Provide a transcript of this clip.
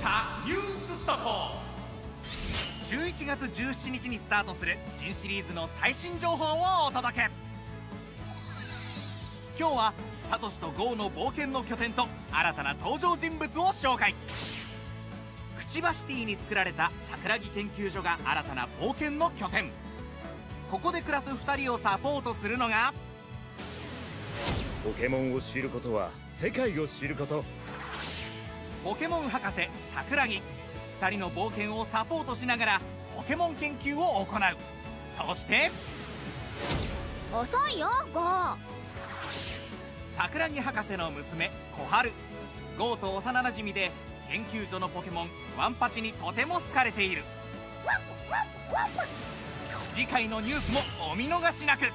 スターニュー。ス速報11月17日にスタートする新シリーズの最新情報をお届け。今日はサトシとゴーの冒険の拠点と新たな登場人物を紹介。くちばシティに作られた桜木研究所が新たな冒険の拠点。ここで暮らす2人をサポートするのがポケモンを知ることは世界を知ることポケモン博士桜木。2人の冒険をサポートしながらポケモン研究を行う。そして遅いよゴー。桜木博士の娘小春。ゴーと幼なじみで研究所のポケモンワンパチにとても好かれている。次回のニュースもお見逃しなく